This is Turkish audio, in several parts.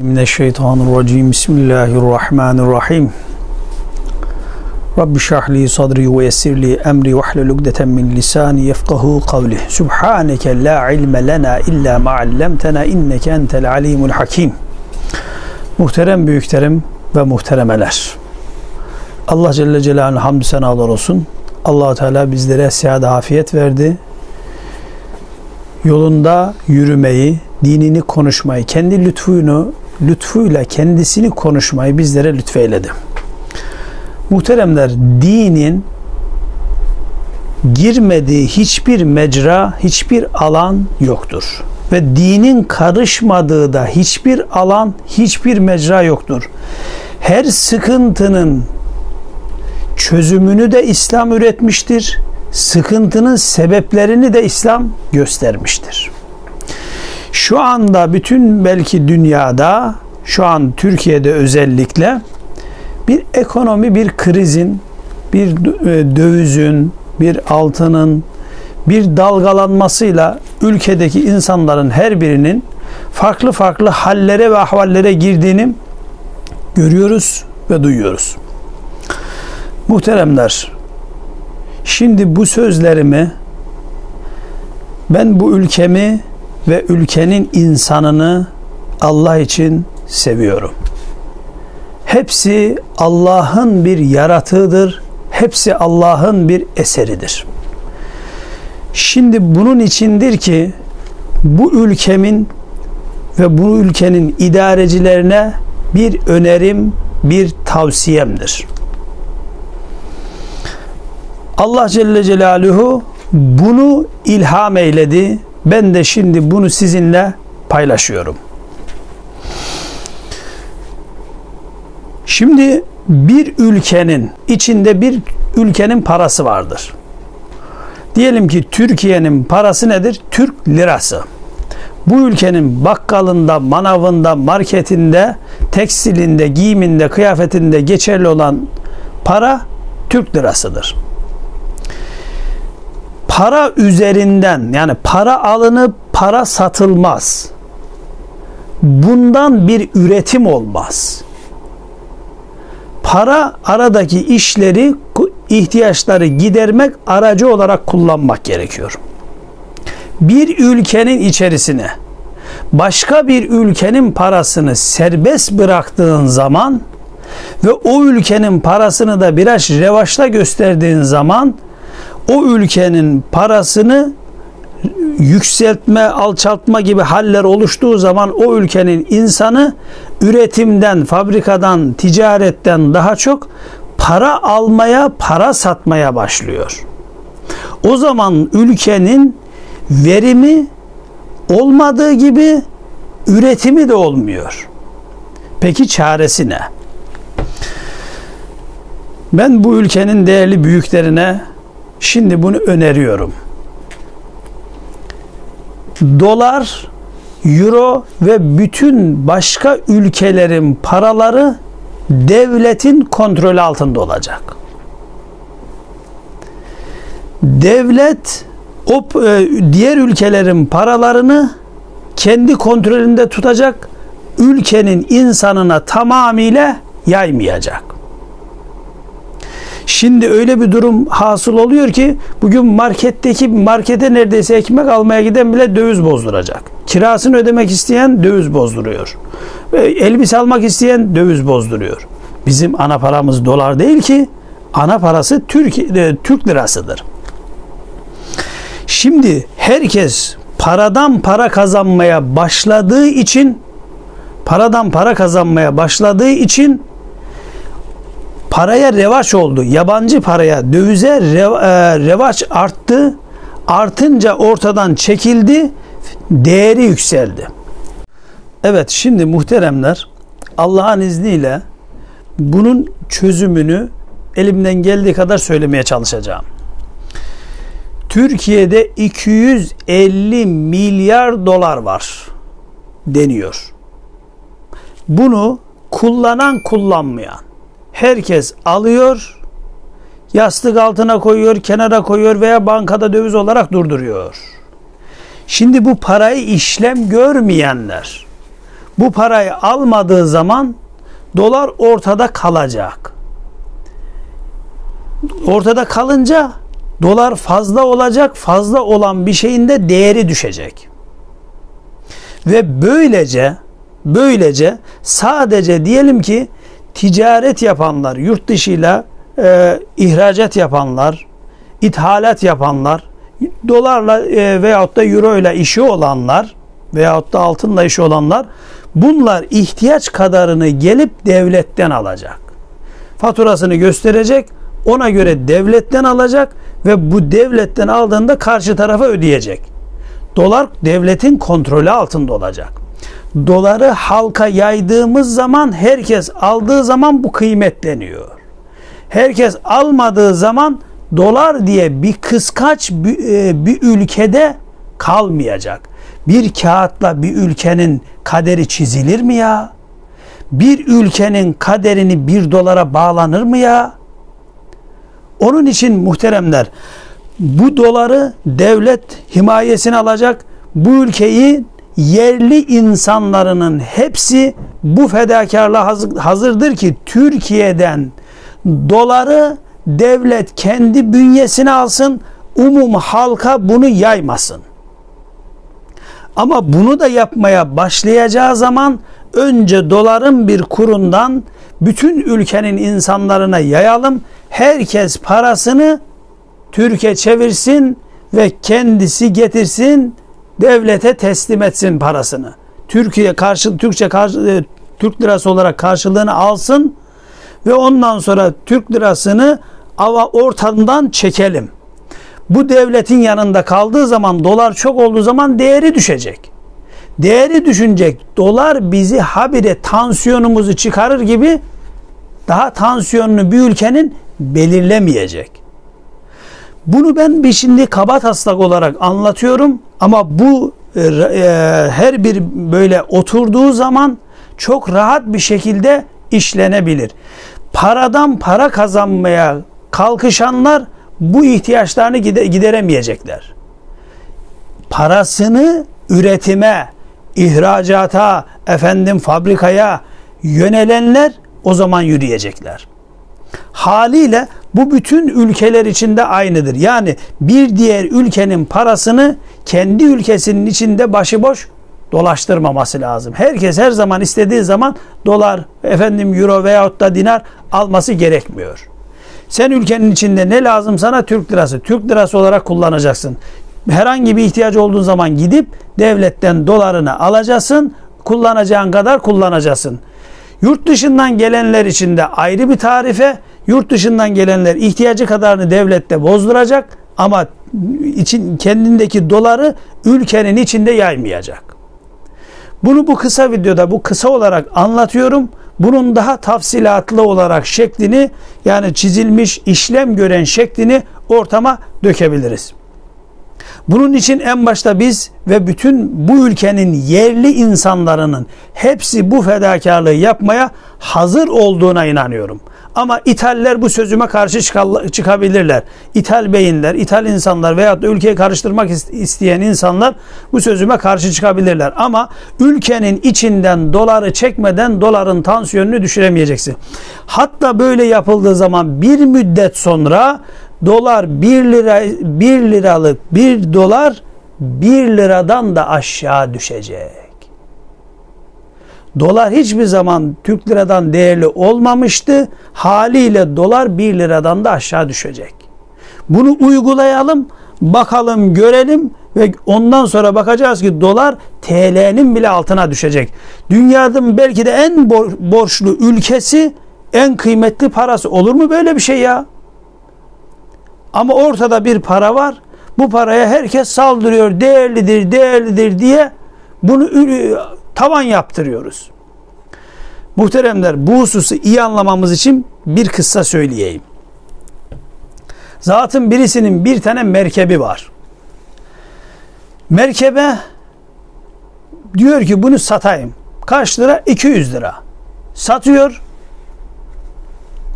Mineşşeytanirracim. Bismillahirrahmanirrahim. Rabbi şrah li sadri ve yessir li emri ve hlul ukdeten min lisani yefkahu kavli. Subhaneke la ilme lena illa ma allamtena inneke entel alimul hakim. Muhterem büyüklerim ve muhteremeler. Allah Celle Celaluhu'nun hamdü senalar olsun. allah Teala bizlere sıhhat afiyet verdi. Yolunda yürümeyi, dinini konuşmayı, kendi lütfuyunu, lütfuyla kendisini konuşmayı bizlere lütfeyledi. Muhteremler, dinin girmediği hiçbir mecra, hiçbir alan yoktur. Ve dinin karışmadığı da hiçbir alan, hiçbir mecra yoktur. Her sıkıntının çözümünü de İslam üretmiştir. Sıkıntının sebeplerini de İslam göstermiştir. Şu anda bütün belki dünyada, şu an Türkiye'de özellikle bir ekonomi, bir krizin, bir e, dövizün, bir altının, bir dalgalanmasıyla ülkedeki insanların her birinin farklı farklı hallere ve ahvallere girdiğini görüyoruz ve duyuyoruz. Muhteremler, şimdi bu sözlerimi ben bu ülkemi ve ülkenin insanını Allah için seviyorum. Hepsi Allah'ın bir yaratığıdır. Hepsi Allah'ın bir eseridir. Şimdi bunun içindir ki bu ülkemin ve bu ülkenin idarecilerine bir önerim, bir tavsiyemdir. Allah Celle Celaluhu bunu ilham eyledi. Ben de şimdi bunu sizinle paylaşıyorum. Şimdi bir ülkenin içinde bir ülkenin parası vardır. Diyelim ki Türkiye'nin parası nedir? Türk lirası. Bu ülkenin bakkalında, manavında, marketinde, tekstilinde, giyiminde, kıyafetinde geçerli olan para Türk lirasıdır para üzerinden yani para alınıp para satılmaz. Bundan bir üretim olmaz. Para aradaki işleri, ihtiyaçları gidermek aracı olarak kullanmak gerekiyor. Bir ülkenin içerisine başka bir ülkenin parasını serbest bıraktığın zaman ve o ülkenin parasını da biraz revaçta gösterdiğin zaman o ülkenin parasını yükseltme, alçaltma gibi haller oluştuğu zaman o ülkenin insanı üretimden, fabrikadan, ticaretten daha çok para almaya, para satmaya başlıyor. O zaman ülkenin verimi olmadığı gibi üretimi de olmuyor. Peki çaresi ne? Ben bu ülkenin değerli büyüklerine Şimdi bunu öneriyorum. Dolar, euro ve bütün başka ülkelerin paraları devletin kontrolü altında olacak. Devlet o e, diğer ülkelerin paralarını kendi kontrolünde tutacak. Ülkenin insanına tamamıyla yaymayacak. Şimdi öyle bir durum hasıl oluyor ki bugün marketteki markete neredeyse ekmek almaya giden bile döviz bozduracak. Kirasını ödemek isteyen döviz bozduruyor. Elbise almak isteyen döviz bozduruyor. Bizim ana paramız dolar değil ki ana parası Türk, e, Türk lirasıdır. Şimdi herkes paradan para kazanmaya başladığı için paradan para kazanmaya başladığı için paraya revaç oldu. Yabancı paraya, dövize e, revaç arttı. Artınca ortadan çekildi. Değeri yükseldi. Evet şimdi muhteremler Allah'ın izniyle bunun çözümünü elimden geldiği kadar söylemeye çalışacağım. Türkiye'de 250 milyar dolar var deniyor. Bunu kullanan kullanmayan herkes alıyor, yastık altına koyuyor, kenara koyuyor veya bankada döviz olarak durduruyor. Şimdi bu parayı işlem görmeyenler, bu parayı almadığı zaman dolar ortada kalacak. Ortada kalınca dolar fazla olacak. Fazla olan bir şeyin de değeri düşecek. Ve böylece böylece sadece diyelim ki ticaret yapanlar, yurt dışıyla e, ihracat yapanlar, ithalat yapanlar, dolarla e, veyahut da euro ile işi olanlar veyahut da altınla işi olanlar bunlar ihtiyaç kadarını gelip devletten alacak. Faturasını gösterecek, ona göre devletten alacak ve bu devletten aldığında karşı tarafa ödeyecek. Dolar devletin kontrolü altında olacak. Doları halka yaydığımız zaman herkes aldığı zaman bu kıymetleniyor. Herkes almadığı zaman dolar diye bir kıskaç bir, e, bir ülkede kalmayacak. Bir kağıtla bir ülkenin kaderi çizilir mi ya? Bir ülkenin kaderini bir dolara bağlanır mı ya? Onun için muhteremler bu doları devlet himayesine alacak. Bu ülkeyi yerli insanlarının hepsi bu fedakarlığa hazırdır ki Türkiye'den doları devlet kendi bünyesine alsın, umum halka bunu yaymasın. Ama bunu da yapmaya başlayacağı zaman önce doların bir kurundan bütün ülkenin insanlarına yayalım. Herkes parasını Türkiye çevirsin ve kendisi getirsin devlete teslim etsin parasını. Türkiye karşı Türkçe karşı, e, Türk lirası olarak karşılığını alsın ve ondan sonra Türk lirasını ava ortadan çekelim. Bu devletin yanında kaldığı zaman dolar çok olduğu zaman değeri düşecek. Değeri düşünecek. Dolar bizi habire tansiyonumuzu çıkarır gibi daha tansiyonunu bir ülkenin belirlemeyecek. Bunu ben bir şimdi kaba taslak olarak anlatıyorum ama bu e, e, her bir böyle oturduğu zaman çok rahat bir şekilde işlenebilir. Paradan para kazanmaya kalkışanlar bu ihtiyaçlarını gideremeyecekler. Parasını üretime, ihracata, efendim fabrikaya yönelenler o zaman yürüyecekler. Haliyle bu bütün ülkeler içinde aynıdır. Yani bir diğer ülkenin parasını kendi ülkesinin içinde başıboş dolaştırmaması lazım. Herkes her zaman istediği zaman dolar, efendim euro veyahut da dinar alması gerekmiyor. Sen ülkenin içinde ne lazım sana? Türk lirası. Türk lirası olarak kullanacaksın. Herhangi bir ihtiyacı olduğun zaman gidip devletten dolarını alacaksın. Kullanacağın kadar kullanacaksın. Yurt dışından gelenler için de ayrı bir tarife, yurt dışından gelenler ihtiyacı kadarını devlette bozduracak ama için kendindeki doları ülkenin içinde yaymayacak. Bunu bu kısa videoda bu kısa olarak anlatıyorum. Bunun daha tafsilatlı olarak şeklini yani çizilmiş işlem gören şeklini ortama dökebiliriz. Bunun için en başta biz ve bütün bu ülkenin yerli insanlarının hepsi bu fedakarlığı yapmaya hazır olduğuna inanıyorum. Ama İtaller bu sözüme karşı çıkabilirler. İthal beyinler, ithal insanlar veyahut da ülkeyi karıştırmak isteyen insanlar bu sözüme karşı çıkabilirler. Ama ülkenin içinden doları çekmeden doların tansiyonunu düşüremeyeceksin. Hatta böyle yapıldığı zaman bir müddet sonra dolar 1 lira 1 liralık 1 dolar 1 liradan da aşağı düşecek. Dolar hiçbir zaman Türk liradan değerli olmamıştı. Haliyle dolar 1 liradan da aşağı düşecek. Bunu uygulayalım, bakalım, görelim ve ondan sonra bakacağız ki dolar TL'nin bile altına düşecek. Dünyanın belki de en borçlu ülkesi en kıymetli parası. Olur mu böyle bir şey ya? Ama ortada bir para var. Bu paraya herkes saldırıyor. Değerlidir, değerlidir diye bunu tavan yaptırıyoruz. Muhteremler bu hususu iyi anlamamız için bir kıssa söyleyeyim. Zatın birisinin bir tane merkebi var. Merkebe diyor ki bunu satayım. Kaç lira? 200 lira. Satıyor.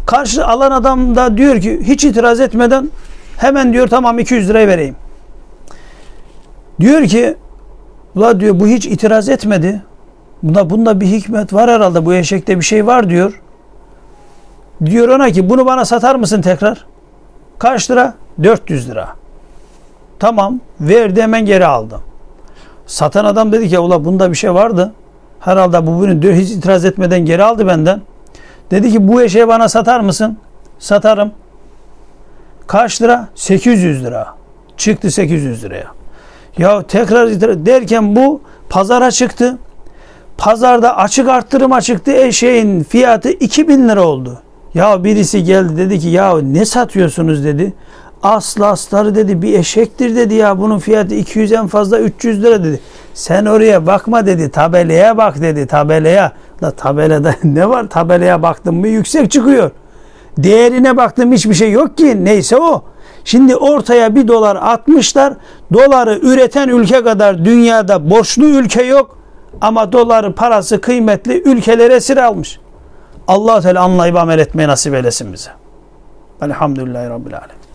Karşı alan adam da diyor ki hiç itiraz etmeden hemen diyor tamam 200 lirayı vereyim. Diyor ki Ula diyor bu hiç itiraz etmedi. Bunda, bunda bir hikmet var herhalde. Bu eşekte bir şey var diyor. Diyor ona ki bunu bana satar mısın tekrar? Kaç lira? 400 lira. Tamam. Verdi hemen geri aldım. Satan adam dedi ki ula bunda bir şey vardı. Herhalde bu bunu hiç itiraz etmeden geri aldı benden. Dedi ki bu eşeği bana satar mısın? Satarım. Kaç lira? 800 lira. Çıktı 800 liraya. Ya tekrar derken bu pazara çıktı. Pazarda açık arttırıma çıktı. Eşeğin fiyatı 2000 lira oldu. Ya birisi geldi dedi ki ya ne satıyorsunuz dedi. Aslı astarı dedi bir eşektir dedi ya bunun fiyatı 200 en fazla 300 lira dedi. Sen oraya bakma dedi tabelaya bak dedi tabelaya. La tabelada ne var tabelaya baktım mı yüksek çıkıyor. Değerine baktım hiçbir şey yok ki neyse o. Şimdi ortaya bir dolar atmışlar. Doları üreten ülke kadar dünyada borçlu ülke yok. Ama doları parası kıymetli ülkelere esir almış. allah Teala anlayıp amel etmeyi nasip eylesin bize. Elhamdülillahi Rabbil Alemin.